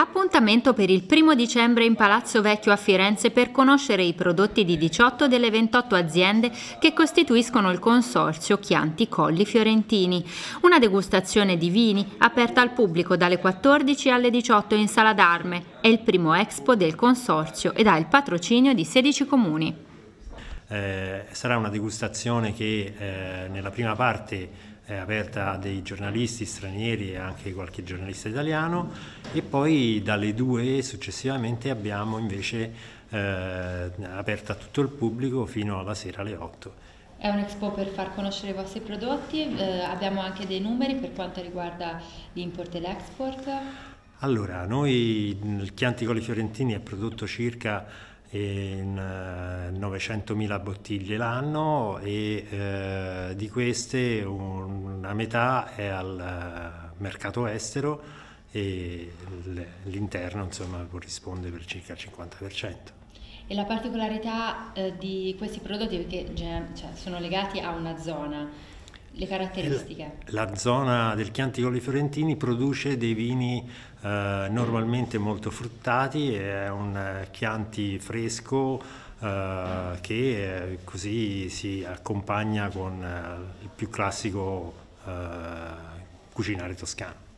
Appuntamento per il primo dicembre in Palazzo Vecchio a Firenze per conoscere i prodotti di 18 delle 28 aziende che costituiscono il consorzio Chianti Colli Fiorentini. Una degustazione di vini aperta al pubblico dalle 14 alle 18 in Sala d'Arme. È il primo expo del consorzio ed ha il patrocinio di 16 comuni. Eh, sarà una degustazione che eh, nella prima parte è aperta a dei giornalisti stranieri e anche qualche giornalista italiano e poi dalle due successivamente abbiamo invece eh, aperta a tutto il pubblico fino alla sera alle 8. È un expo per far conoscere i vostri prodotti, eh, abbiamo anche dei numeri per quanto riguarda l'import e l'export. Allora, noi il Chianti Colli Fiorentini è prodotto circa in 900.000 eh, bottiglie l'anno e eh, di queste una metà è al eh, mercato estero e l'interno insomma corrisponde per circa il 50%. E la particolarità eh, di questi prodotti perché cioè, sono legati a una zona, le caratteristiche? La zona del Chianti Colli Fiorentini produce dei vini eh, normalmente molto fruttati, è un eh, Chianti fresco eh, che eh, così si accompagna con eh, il più classico cucinare toscano.